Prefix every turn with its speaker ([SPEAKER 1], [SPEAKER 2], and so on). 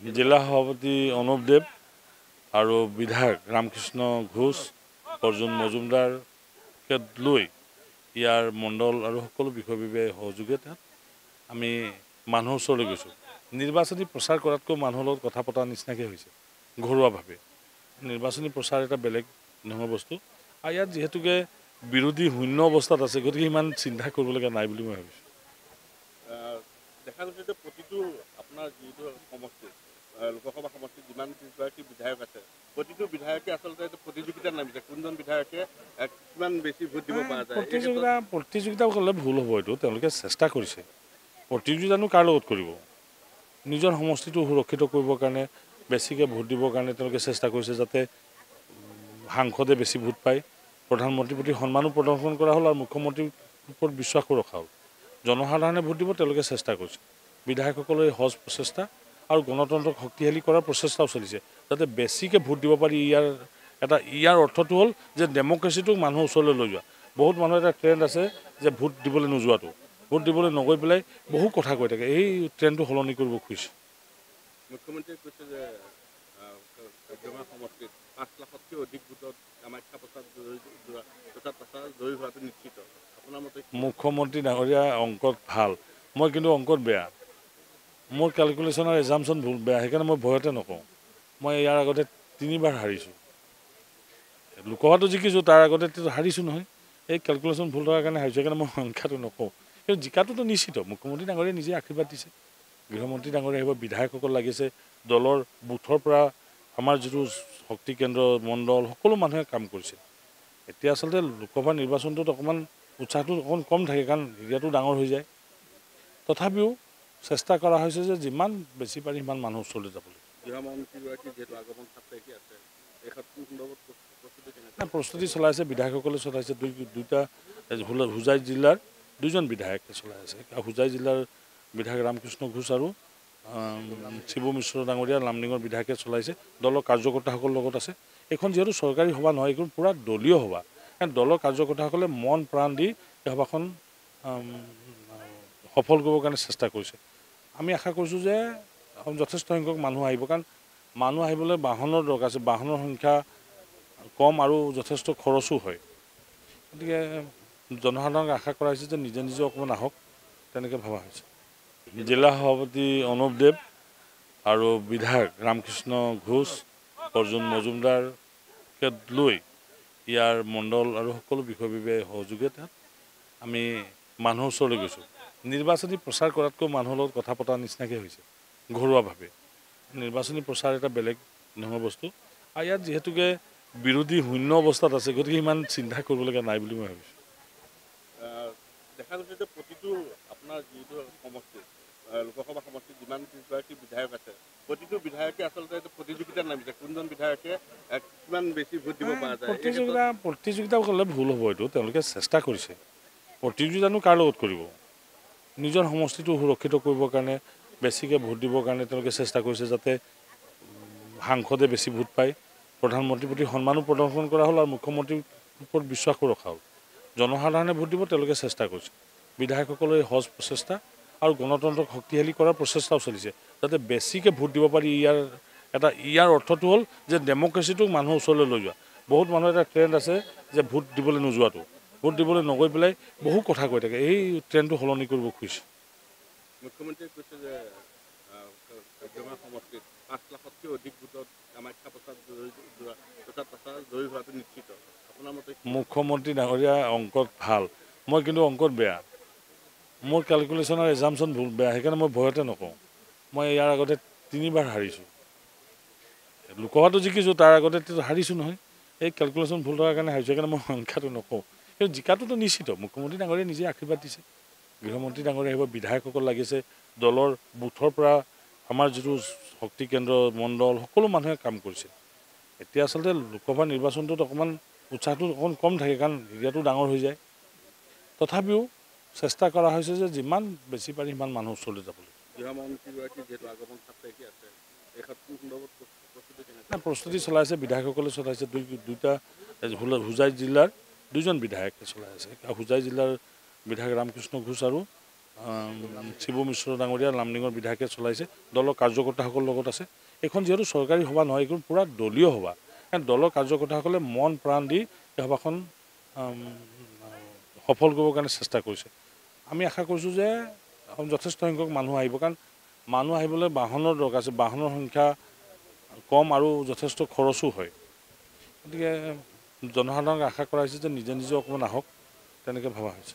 [SPEAKER 1] জিলা সভাপতি অনুপ দেৱ আৰু বিধায়ক ৰামকৃষ্ণ ঘোষ অৰ্জুন মজুমদাৰকে লৈ ইয়াৰ মণ্ডল আৰু সকলো বিষয় বিষয়ে সহযোগিতাত আমি মানুহৰ ওচৰলৈ গৈছোঁ। নিৰ্বাচনী প্ৰচাৰ কৰাতকৈ মানুহৰ লগত কথা পতাৰ নিচিনাকৈ হৈছে ঘৰুৱাভাৱে। নিৰ্বাচনী প্ৰচাৰ এটা বেলেগ ধৰণৰ বস্তু। আৰু ইয়াত যিহেতুকে বিৰোধী শূন্য অৱস্থাত আছে গতিকে ইমান চিন্তা কৰিবলগীয়া নাই বুলি মই ভাবিছোঁ।
[SPEAKER 2] দেখা গৈছে যে প্ৰতিটো আপোনাৰ যিটো সমষ্টিত আহ, লোকসভা সমষ্টিত যিমান কেইগৰাকী বিধায়ক আছে। প্ৰতিটো বিধায়কে আচলতে প্ৰতিযোগিতাত নামিছে কোনজন বিধায়কে কিমান বেছি ভোট দিব পৰা যায়?
[SPEAKER 1] প্ৰতিযোগিতা প্ৰতিযোগিতা ক'লে ভুল হ'ব এইটো। তেওঁলোকে চেষ্টা কৰিছে। প্ৰতিযোগিতানো কাৰ লগত কৰিব? নিজৰ সমষ্টিটো সুৰক্ষিত কৰিবৰ কাৰণে বেছিকৈ ভোট দিবৰ কাৰণে তেওঁলোকে চেষ্টা কৰিছে যাতে সাংসদে বেছি ভোট পায়। প্ৰধানমন্ত্ৰীৰ প্ৰতি সন্মানো প্ৰদৰ্শন কৰা হ'ল আৰু মুখ্যমন্ত্ৰীৰ ওপৰত বিশ্বাসো ৰখা হ'ল। জনসাধাৰণে ভোট দিব তেওঁলোকে চেষ্টা কৰিছে। বিধায়কসকলৰ এই সহজ প্ৰচেষ্টা আৰু গণতন্ত্ৰক শক্তিশালী কৰাৰ প্ৰচেষ্টাও চলিছে। যাতে বেছিকৈ ভোট দিব পাৰি ইয়াৰ এটা ইয়াৰ অৰ্থটো হ'ল যে ডেম'ক্ৰেচিটোক মানুহৰ ওচৰলৈ লৈ যোৱা। বহুত মানুহৰ এটা ট্ৰেণ্ড আছে যে ভোট দিবলৈ নোযোৱাটো। ভোট দিবলৈ নগৈ পেলাই বহু কথা কৈ থাকে। এই ট্ৰেণ্ডটো সলনি কৰিব খুজিছে।
[SPEAKER 2] মুখ্যমন্ত্ৰীয়ে কৈছে যে আহ, কাজিৰঙা সমষ্টিত পাঁচ লাখতকৈ অধিক ভোটত কামাখ্যা প্ৰসাদ জয়ী- যোৱা- প্ৰসাদ প্ৰসাদ জয়ী হোৱাটো নিশ্চিত। আপোনাৰ মতে কি?
[SPEAKER 1] মুখ্যমন্ত্ৰী ডাঙৰীয়া অংকত ভাল। মই কিন্তু অংকত বেয়া। মোৰ কেলকুলেশ্যনৰ এজামশ্যন ভুল বেয়া সেইকাৰণে মই ভয়তে নকওঁ। মই ইয়াৰ আগতে তিনিবাৰ হাৰিছোঁ। লোকসভাটো জিকিছোঁ তাৰ আগতে হাৰিছোঁ নহয়। এই কেলকুলেশ্যন ভুল থকাৰ কাৰণে হাৰিছোঁ সেইকাৰণে মই সংখ্যাটো নকওঁ। কিন্তু জিকাটোতো নিশ্চিত মুখ্যমন্ত্ৰী ডাঙৰীয়াই নিজে আশীৰ্বাদ দিছে। গৃহমন্ত্ৰী ডাঙৰীয়া আহিব বিধায়কসকল লাগিছে দলৰ বুথৰ পৰা আমাৰ যিটো শক্তি কেন্দ্ৰ মণ্ডল সকলো মানুহে কাম কৰিছে। এতিয়া আচলতে লোকসভা নিৰ্বাচনটোত অকণমান উৎসাহটো অকণমান কম থাকে কাৰণ এৰিয়াটো ডাঙৰ হৈ যায়। তথাপিও চেষ্টা কৰা হৈছে যে যিমান বেছি পাৰি সিমান মানুহৰ ওচৰলৈ যাবলৈ।
[SPEAKER 2] প্ৰস্তুতি-
[SPEAKER 1] চলাইছে বিধায়কসকলে চলাইছে দুই হোলা- হোজাই জিলাৰ দুজন বিধায়কে চলাই আছে হোজাই জিলাৰ বিধায়ক ৰামকৃষ্ণ ঘোষ আৰু শিবু মিশ্ৰ ডাঙৰীয়া লামডিঙৰ বিধায়কে চলাইছে। দলৰ কাৰ্যকৰ্তাসকলৰ লগত আছে। এইখন যিহেতু চৰকাৰী সভা নহয় এইখন পূৰা দলীয় সভা। কাৰণ দলৰ কাৰ্যকৰ্তাসকলে মন প্ৰাণ দি এই সভাখন সফল কৰিবৰ কাৰণে চেষ্টা কৰিছে। আমি আশা কৰিছোঁ যে যথেষ্ট সংখ্যক মানুহ আহিব। কাৰণ মানুহ আহিবলৈ বাহনৰ দৰকাৰ আছে। বাহনৰ সংখ্যা কম আৰু যথেষ্ট খৰচো হয়। গতিকে জনসাধাৰণক আশা কৰা হৈছে যে নিজে নিজে অকণমান আহক তেনেকৈ ভবা হৈছে। জিলা সভাপতি অনুপ দেৱ আৰু বিধায়ক ৰামকৃষ্ণ ঘোষ অৰ্জুন মজুমদাৰকে লৈ ইয়াৰ মণ্ডল আৰু সকলো বিষয় বিষয়ে সহযোগিতাত আমি মানুহৰ ওচৰলৈ গৈছোঁ। নিৰ্বাচনী প্ৰচাৰ কৰাতকৈ মানুহৰ লগত কথা পতাৰ নিচিনাকৈ হৈছে ঘৰুৱাভাৱে। নিৰ্বাচনী প্ৰচাৰ এটা বেলেগ ধৰণৰ বস্তু। আৰু ইয়াত যিহেতুকে বিৰোধী শূন্য অৱস্থাত আছে গতিকে ইমান চিন্তা কৰিবলগীয়া নাই বুলি মই ভাবিছোঁ।
[SPEAKER 2] দেখা গৈছে যে প্ৰতিটো আপোনাৰ যিটো সমষ্টিত আহ, লোকসভা সমষ্টিত যিমান কেইগৰাকী বিধায়ক আছে প্ৰতিটো বিধায়কে আচলতে এইটো প্ৰতিযোগিতাত নামিছে কোনজন বিধায়কে কিমান বেছি ভোট দিব পৰা যায়?
[SPEAKER 1] প্ৰতিযোগিতা প্ৰতিযোগিতা ক'লে ভুল হ'ব এইটো তেওঁলোকে চেষ্টা কৰিছে। প্ৰতিযোগিতানো কাৰ লগত কৰিব? নিজৰ সমষ্টিটো সুৰক্ষিত কৰিবৰ কাৰণে বেছিকৈ ভোট দিবৰ কাৰণে তেওঁলোকে চেষ্টা কৰিছে যাতে সাংসদে বেছি ভোট পায়। প্ৰধানমন্ত্ৰীৰ প্ৰতি সন্মানো প্ৰদৰ্শন কৰা হ'ল আৰু মুখ্যমন্ত্ৰীৰ ওপৰত বিশ্বাসো ৰখা হ'ল। জনসাধাৰণে ভোট দিব তেওঁলোকে চেষ্টা কৰিছে। বিধায়কসকলৰ এই সহজ প্ৰচেষ্টা আৰু গণতন্ত্ৰক শক্তিশালী কৰাৰ প্ৰচেষ্টাও চলিছে। যাতে বেছিকৈ ভোট দিব পাৰি ইয়াৰ এটা ইয়াৰ অৰ্থটো হ'ল যে ডেম'ক্ৰেচিটোক মানুহৰ ওচৰলৈ লৈ যোৱা। বহুত মানুহৰ এটা ট্ৰেণ্ড আছে যে ভোট দিবলৈ নোযোৱাটো। ভোট দিবলৈ নগৈ পেলাই বহু কথা কৈ থাকে। এই ট্ৰেণ্ডটো সলনি কৰিব খুজিছে।
[SPEAKER 2] মুখ্যমন্ত্ৰীয়ে কৈছে যে আহ, কাজিৰঙা সমষ্টিত পাঁচ লাখতকৈ অধিক ভোটত কামাখ্যা প্ৰসাদ জয়ী- যোৱা- প্ৰসাদ প্ৰসাদ জয়ী হোৱাটো নিশ্চিত। আপোনাৰ মতে কি?
[SPEAKER 1] মুখ্যমন্ত্ৰী ডাঙৰীয়া অংকত ভাল। মই কিন্তু অংকত বেয়া। মোৰ কেলকুলেশ্যনৰ এজামশ্যন ভুল বেয়া সেইকাৰণে মই ভয়তে নকওঁ। মই ইয়াৰ আগতে তিনিবাৰ হাৰিছোঁ। লোকসভাটো জিকিছোঁ তাৰ আগতে হাৰিছোঁ নহয়। এই কেলকুলেশ্যন ভুল থকাৰ কাৰণে হাৰিছোঁ সেইকাৰণে মই সংখ্যাটো নকওঁ। কিন্তু জিকাটোতো নিশ্চিত। মুখ্যমন্ত্ৰী ডাঙৰীয়াই নিজে আশীৰ্বাদ দিছে। গৃহমন্ত্ৰী ডাঙৰীয়া আহিব বিধায়কসকল লাগিছে দলৰ বুথৰ পৰা আমাৰ যিটো শক্তি কেন্দ্ৰ মণ্ডল সকলো মানুহে কাম কৰিছে। এতিয়া আচলতে লোকসভা নিৰ্বাচনটোত অকণমান উৎসাহটো অকণমান কম থাকে কাৰণ এৰিয়াটো ডাঙৰ হৈ যায়। তথাপিও চেষ্টা কৰা হৈছে যে যিমান বেছি পাৰি সিমান মানুহৰ ওচৰলৈ যাবলৈ।
[SPEAKER 2] প্ৰস্তুতি-
[SPEAKER 1] চলাইছে বিধায়কসকলে চলাইছে। দুই দুইটা হোজাই জিলাৰ দুজন বিধায়কে চলাই আছে। হোজাই জিলাৰ বিধায়ক ৰামকৃষ্ণ ঘোষ আৰু শিবু মিশ্ৰ ডাঙৰীয়া লামডিঙৰ বিধায়কে চলাইছে। দলৰ কাৰ্যকৰ্তাসকলৰ লগত আছে। এইখন যিহেতু চৰকাৰী সভা নহয় এইখন পূৰা দলীয় সভা। দলৰ কাৰ্যকৰ্তাসকলে মন প্ৰাণ দি এই সভাখন সফল কৰিবৰ কাৰণে চেষ্টা কৰিছে। আমি আশা কৰিছোঁ যে যথেষ্ট সংখ্যক মানুহ আহিব। কাৰণ মানুহ আহিবলৈ বাহনৰ দৰকাৰ আছে। বাহনৰ সংখ্যা কম আৰু যথেষ্ট খৰচো হয়। গতিকে জনসাধাৰণক আশা কৰা হৈছে যে নিজে নিজে অকণমান আহক তেনেকৈ ভবা হৈছে।